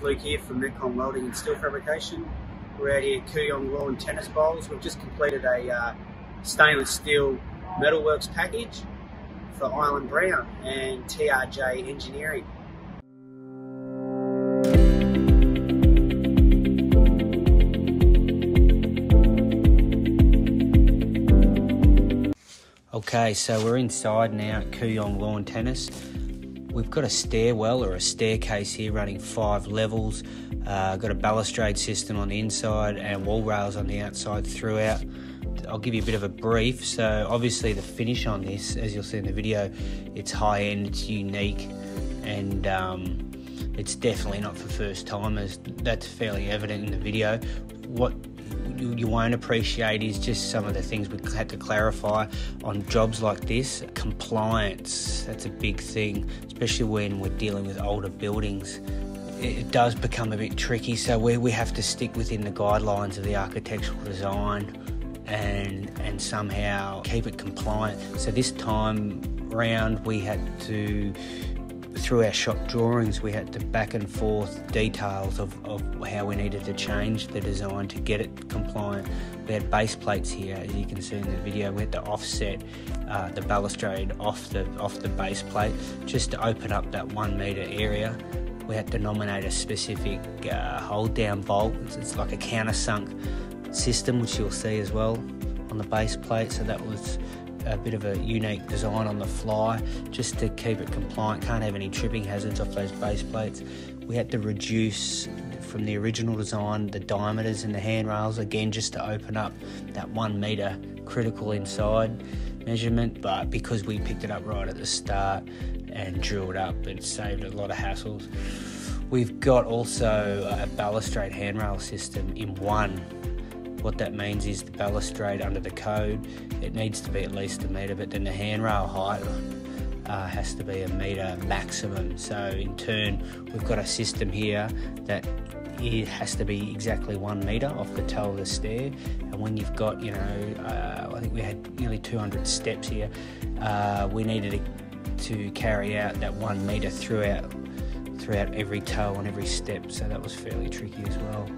Luke here from Mechcon Welding and Steel Fabrication. We're out here at Kooyong Lawn Tennis Bowls. We've just completed a uh, stainless steel metalworks package for Ireland Brown and TRJ Engineering. Okay, so we're inside now at Kooyong Lawn Tennis. We've got a stairwell or a staircase here running five levels. Uh, got a balustrade system on the inside and wall rails on the outside throughout. I'll give you a bit of a brief. So, obviously, the finish on this, as you'll see in the video, it's high end, it's unique, and um, it's definitely not for first timers. That's fairly evident in the video. What you, you won't appreciate is just some of the things we had to clarify on jobs like this. Compliance, that's a big thing, especially when we're dealing with older buildings. It does become a bit tricky, so we, we have to stick within the guidelines of the architectural design and and somehow keep it compliant. So this time round we had to through our shop drawings, we had to back and forth details of, of how we needed to change the design to get it compliant. We had base plates here, as you can see in the video. We had to offset uh, the balustrade off the off the base plate just to open up that one metre area. We had to nominate a specific uh, hold down bolt. It's, it's like a countersunk system, which you'll see as well on the base plate. So that was a bit of a unique design on the fly just to keep it compliant. Can't have any tripping hazards off those base plates. We had to reduce from the original design the diameters in the handrails again just to open up that one metre critical inside measurement. But because we picked it up right at the start and it up, it saved a lot of hassles. We've got also a balustrade handrail system in one what that means is the balustrade under the code, it needs to be at least a metre, but then the handrail height uh, has to be a metre maximum. So in turn, we've got a system here that it has to be exactly one metre off the toe of the stair. And when you've got, you know, uh, I think we had nearly 200 steps here, uh, we needed to, carry out that one metre throughout throughout every toe on every step. So that was fairly tricky as well.